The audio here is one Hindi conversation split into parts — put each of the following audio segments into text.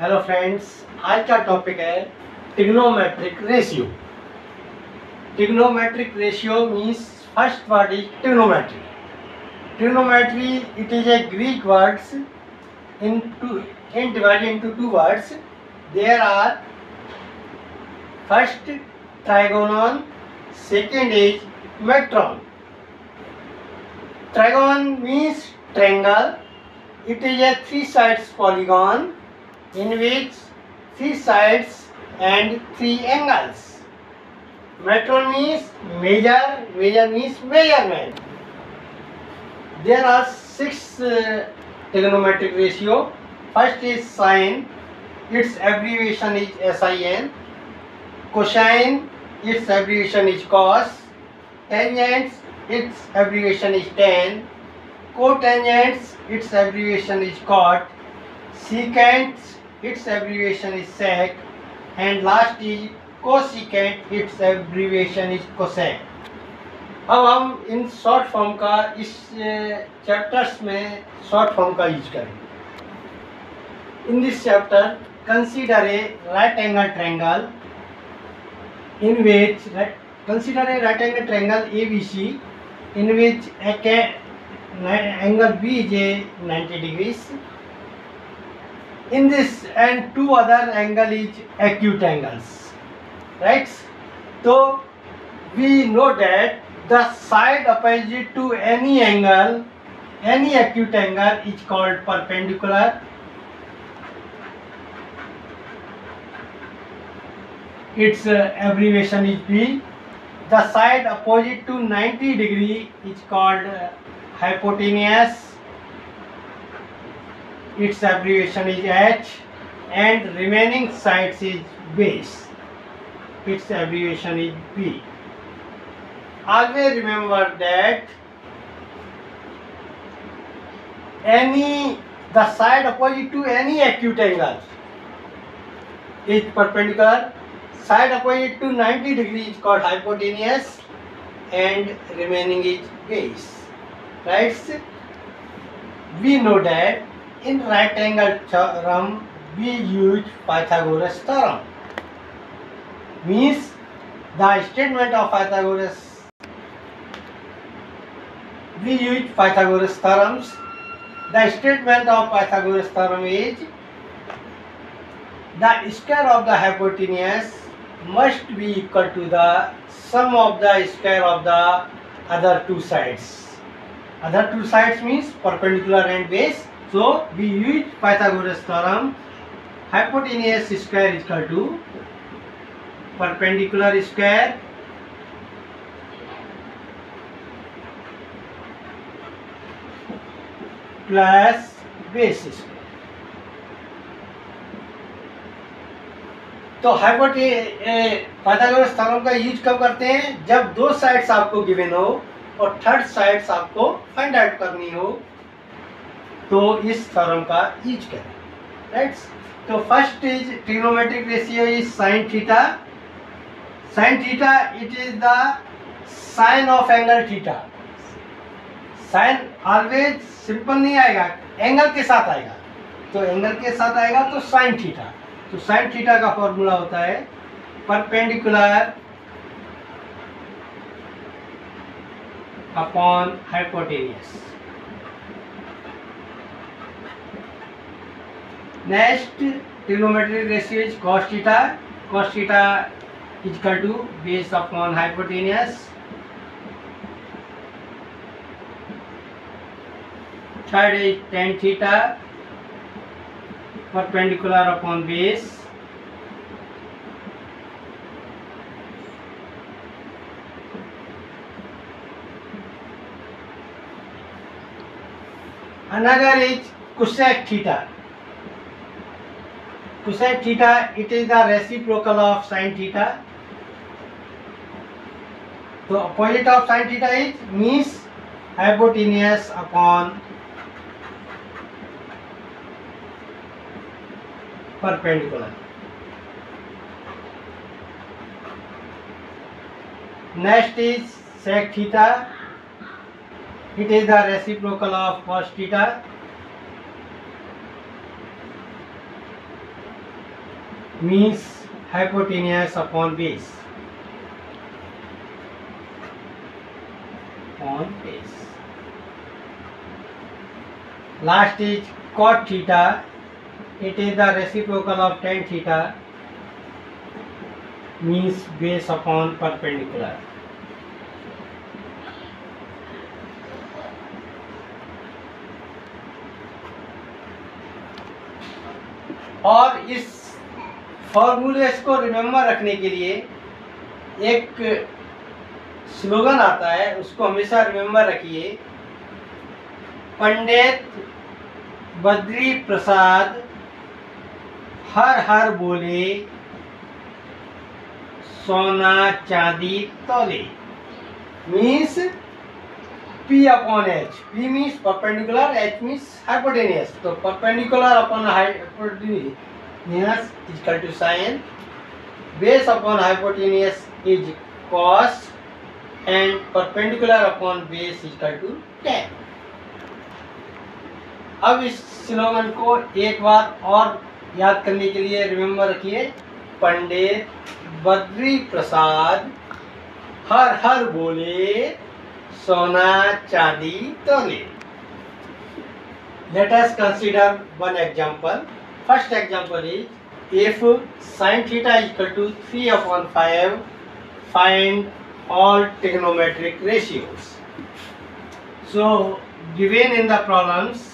हेलो फ्रेंड्स आज का टॉपिक है trigonometric ratio trigonometric ratio means first word is trigonometry trigonometry it is a Greek words into in divide into two words there are first trigonon second is metron trigon means triangle it is a three sides polygon in which three sides and three angles. Metron means measure, measure means measurement. There are six uh, trigonometric ratio. First is sine, its abbreviation is SIN. Cosine, its abbreviation is cos. Tangents, its abbreviation is tan. Cotangents, its abbreviation is cot. Secants, its abbreviation is sec and last is cosecant its abbreviation is cosec अब हम इन शॉर्ट फॉर्म का इस चैप्टर्स में शॉर्ट फॉर्म का यूज करें in this chapter consider a right angle triangle in which consider a right angle triangle A B C in which angle B is A degrees in this and two other angle is acute angles right so we know that the side opposite to any angle any acute angle is called perpendicular its uh, abbreviation is P. the side opposite to 90 degree is called uh, hypotenuse its abbreviation is H and remaining sites is base its abbreviation is B always remember that any the side opposite to any acute angle is perpendicular side opposite to 90 degree is called hypotenuse and remaining is base right we know that In right angle theorem, we use Pythagoras theorem. Means the statement of Pythagoras. We use Pythagoras theorems. The statement of Pythagoras theorem is the square of the hypotenuse must be equal to the sum of the square of the other two sides. Other two sides means perpendicular and base So we use Pythagoras theorem. Hypotenuse square is equal to perpendicular square plus base square. तो हाइपोटी पाइथागोरस थ्योरम का यूज कब करते हैं जब दो साइड्स आपको गिवन हो और थर्ड साइड्स आपको फाइंड आउट करनी हो तो इस थ्योरम का यूज करें राइट तो first is trigonometric ratio is sine theta sine theta it is the sine of angle theta sine always simple नहीं आएगा एंगल के साथ आएगा तो एंगल के साथ आएगा तो साइन थीटा तो साइन थीटा का फॉर्मूला होता है perpendicular upon hypotenuse Next, trigonometric ratio is cos theta. Cos theta is equal to base upon hypotenuse. Third is tan theta, perpendicular upon base. Another is cosec theta. cosine theta it is the reciprocal of sine theta so opposite of sine theta is means hypotenuse upon perpendicular next is sec theta it is the reciprocal of cos theta means hypotenuse upon base on base last is cot theta it is the reciprocal of tan theta means base upon perpendicular और इस फॉर्मूलेस को रिमेम्बर रखने के लिए एक स्लोगन आता है उसको हमेशा रिमेम्बर रखिए पंडित बद्री प्रसाद हर हर बोले सोना चांदी तोले means P upon H P means perpendicular H means hypotenuse तो perpendicular upon hypotenuse hypotenuse is equal to sine base upon hypotenuse is cos and perpendicular upon base is equal to tan अब इस स्लोगन को एक बार और याद करने के लिए रिमेम्बर रखिए पंडित बद्री प्रसाद हर हर बोले सोना चांदी तोले let us consider one example first example is if sin theta is equal to 3 upon 5 find all trigonometric ratios so given in the problems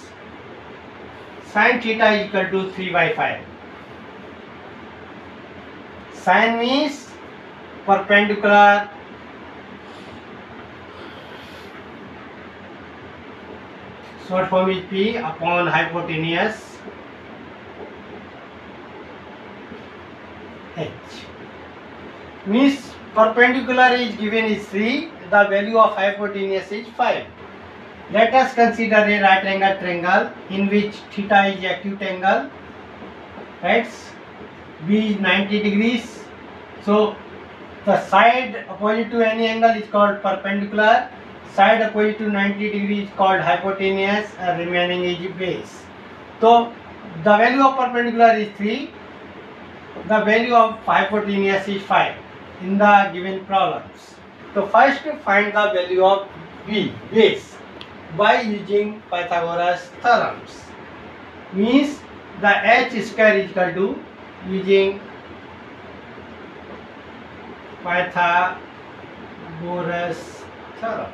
sin theta is equal to 3 by 5 sin means perpendicular short form is p upon hypotenuse h means perpendicular is given is 3 the value of hypotenuse is 5 let us consider a right angle triangle in which theta is acute angle right b is 90 degrees so the side opposite to any angle is called perpendicular side opposite to 90 degree is called hypotenuse and remaining is base so the value of perpendicular is 3 The value of 514 is 5 in the given problems. So first find the value of B, base, by using Pythagoras theorems. Means the h square is equal to using Pythagoras theorem.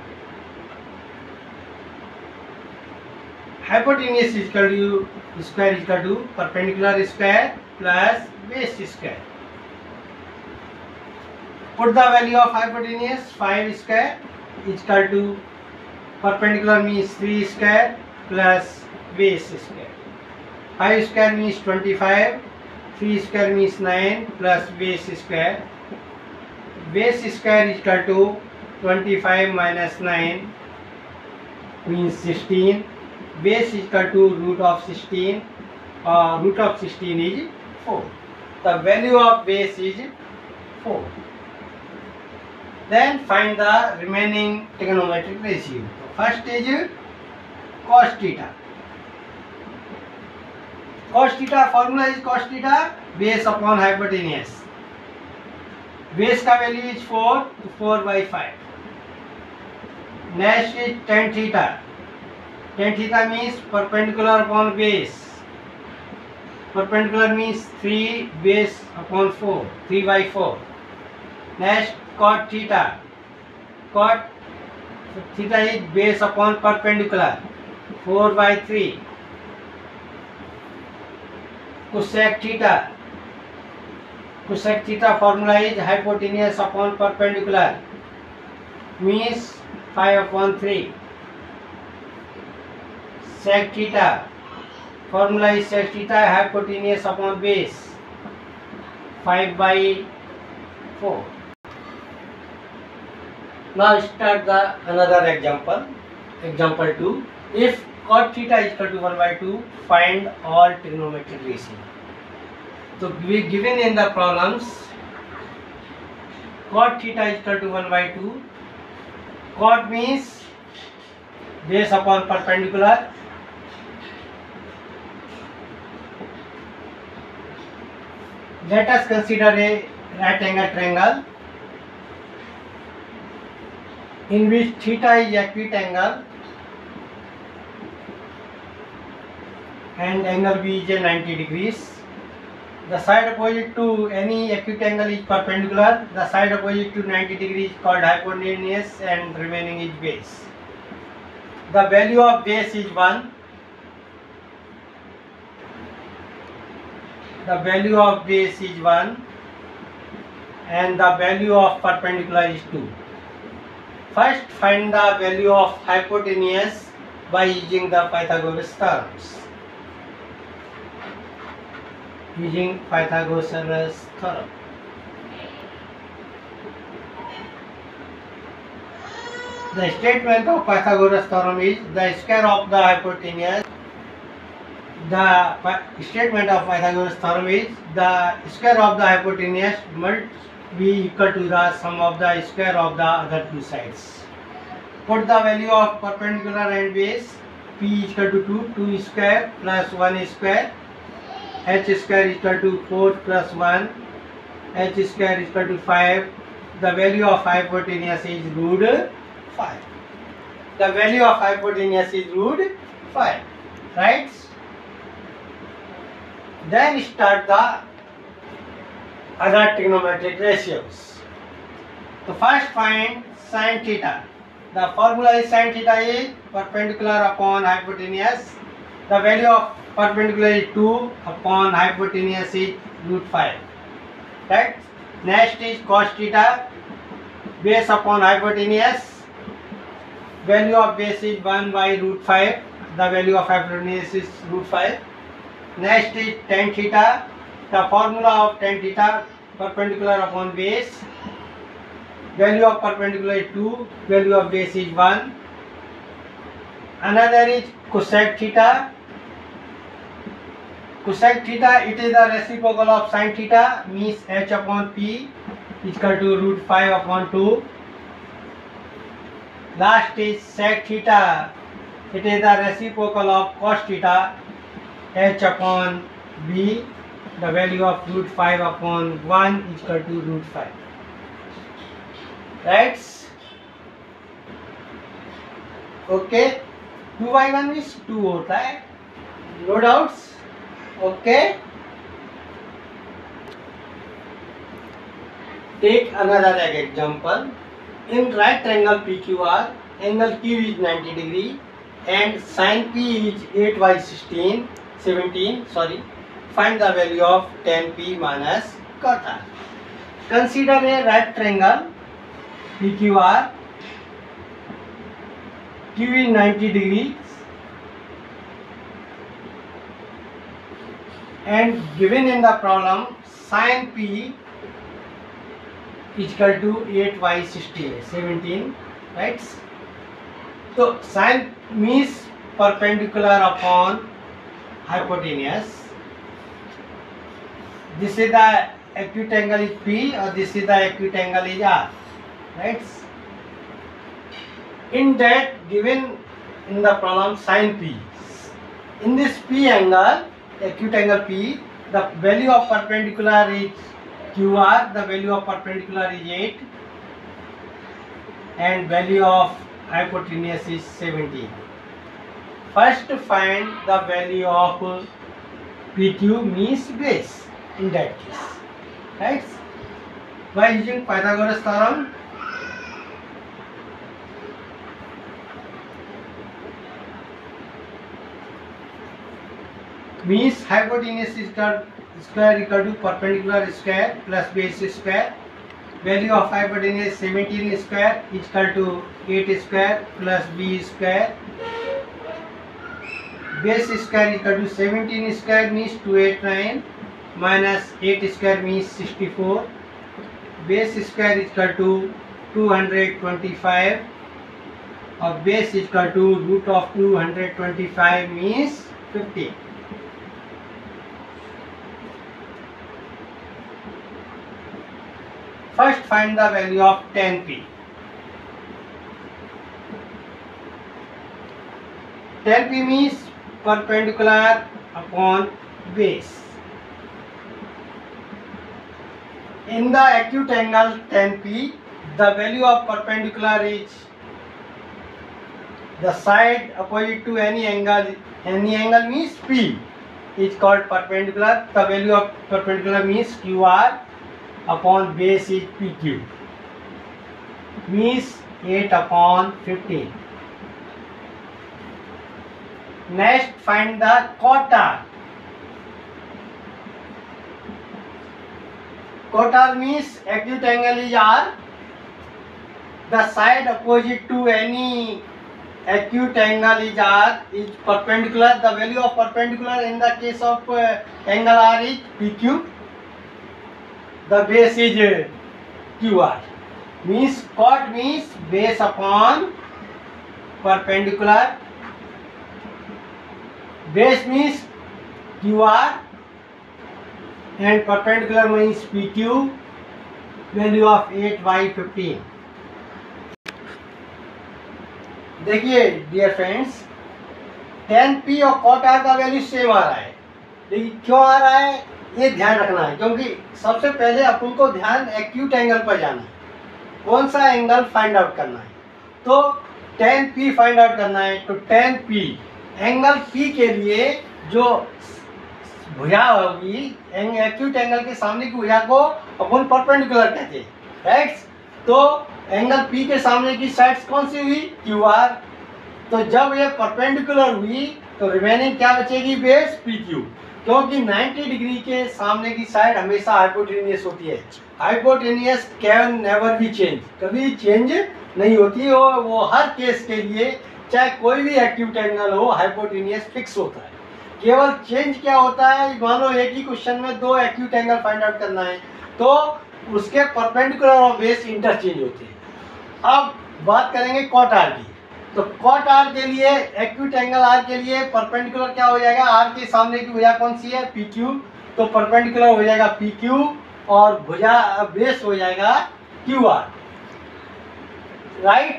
Hypotenuse is equal to square is equal to perpendicular square plus base square. Put the value of hypotenuse 5 square is equal to perpendicular means 3 square plus base square. 5 square means 25, 3 square means 9 plus base square. Base square is equal to 25 minus 9 means 16. Base is equal to root of 16 or uh, root of 16 is 4. The value of base is 4. Then find the remaining trigonometric ratio. so First is cos theta. Cos theta formula is cos theta base upon hypotenuse. base ka value is 4 तो four by five next is tan theta tan theta means perpendicular upon base perpendicular means 3 base upon 4 3 by 4 next cot theta cot theta is base upon perpendicular 4 by 3 cosec theta cosec theta formula is hypotenuse upon perpendicular means 5 upon 3 sec theta formula is sec theta hypotenuse upon base 5 by 4 now start the another example example 2 if cot theta is equal to 1 by 2 find all trigonometric ratio so we given in the problems cot theta is equal to 1 by 2 cot means base upon perpendicular let us consider a right angle triangle in which theta is acute angle and angle B is a 90 degrees. The side opposite to any acute angle is perpendicular. The side opposite to 90 degrees is called hypotenuse and remaining is base. The value of base is 1. the value of base is 1 and the value of perpendicular is 2. First find the value of hypotenuse by using the Pythagoras terms. Using Pythagoras theorem. The statement of Pythagoras theorem is the square of the hypotenuse the statement of Pythagoras theorem is the square of the hypotenuse must be equal to the sum of the square of the other two sides. Put the value of perpendicular and base p is equal to 2, 2 square plus 1 square, h square is equal to 4 plus 1, h square is equal to 5, the value of hypotenuse is root 5. The value of hypotenuse is root 5, right? Then start the other trigonometric ratios. So first find sine theta. The formula is sine theta is perpendicular upon hypotenuse. The value of perpendicular is 2 upon hypotenuse is root 5. Right? Next is cos theta. Base upon hypotenuse. Value of base is 1 by root 5. The value of hypotenuse is root 5. Next is tan theta. The formula of tan theta, perpendicular upon base. Value of perpendicular is 2, value of base is 1. Another is cosec theta. Cosec theta, it is the reciprocal of sin theta, means h upon p is equal to root 5 upon 2. Last is sec theta, it is the reciprocal of cos theta, h upon b the value of root 5 upon 1 is equal to root 5 right okay two by one means two होता है no doubts okay take another example in right triangle P Q R angle Q is 90 degree and sine P is 8 by sixteen seventeen sorry find the value of tan P minus cot R consider a right triangle P Q R Q in ninety degree and given in the problem sine P is equal to eight by sixty seventeen right तो sine means perpendicular upon hypotenuse. This is the acute angle is P or this is the acute angle is R. Right? In that given in the problem sine P. In this P angle, acute angle P, the value of perpendicular is QR, the value of perpendicular is 8 and value of hypotenuse is 17. First find the value of PTU means base in that case. Right? By using Pythagoras theorem, means hypotenuse is equal square equal to perpendicular square plus base square value of hypotenuse 17 square is equal to 8 square plus b square Base square equal to 17 square means 289 minus 8 square means 64. Base square equal to 225 or base equal to root of 225 means 50. First find the value of tan P. Tan P means perpendicular upon base. In the acute angle tan P, the value of perpendicular is the side opposite to any angle. Any angle means P is called perpendicular. The value of perpendicular means QR upon base is PQ, means 8/15. Next, find the quartile. Quartile means acute angle is R. The side opposite to any acute angle is R is perpendicular. The value of perpendicular in the case of uh, angle R is PQ. The base is uh, QR. Means cot means base upon perpendicular. Q R and perpendicular means P Q value of eight by fifteen देखिए डियर फ्रेंड्स टेन पी और कॉट आर का वैल्यू सेम आ रहा है लेकिन क्यों आ रहा है ये ध्यान रखना है क्योंकि सबसे पहले अपन को ध्यान एक्यूट एंगल पर जाना है कौन सा एंगल फाइंड आउट करना है तो टेन पी फाइंड आउट करना है तो टेन पी एंगल पी के लिए जो भुजा होगी एक्यूट एंगल के सामने की भुजा को अपन परपेंडिकुलर कहते हैं एक्स तो एंगल पी के सामने की साइड्स कौन सी हुई क्यू आर तो जब ये परपेंडिकुलर हुई तो रिमेनिंग क्या बचेगी बेस पी क्यू क्योंकि 90 डिग्री के सामने की साइड हमेशा हाइपोटेनियस होती है hypotenuse can never be change कभी चेंज नहीं होती है वो हर केस के लिए चाहे कोई भी एक्यूट एंगल हो हाइपोटीनियस फिक्स होता है केवल चेंज क्या होता है मानो एक ही क्वेश्चन में दो एक्यूट एंगल फाइंड आउट करना है तो उसके परपेंडिकुलर और बेस इंटरचेंज होते हैं अब बात करेंगे कॉट आर की तो कॉट आर के लिए एक्यूट एंगल आर के लिए परपेंडिकुलर क्या हो जाएगा आर के सामने की भुजा कौन सी है पी क्यू तो परपेंडिकुलर हो जाएगा पी क्यू और भुजा बेस हो जाएगा Q R right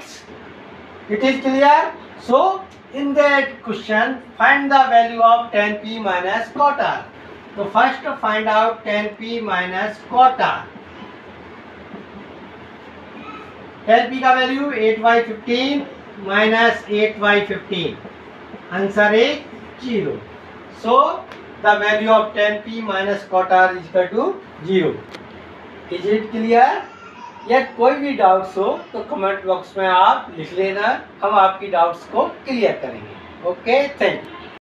it is clear so in that question find the value of tan P minus cot R तो first find out tan P minus cot R tan P का value eight by fifteen minus eight by fifteen answer is zero so the value of tan P minus cot R is equal to zero is it clear या कोई भी डाउट्स हो तो कमेंट बॉक्स में आप लिख लेना हम आपकी डाउट्स को क्लियर करेंगे ओके थैंक यू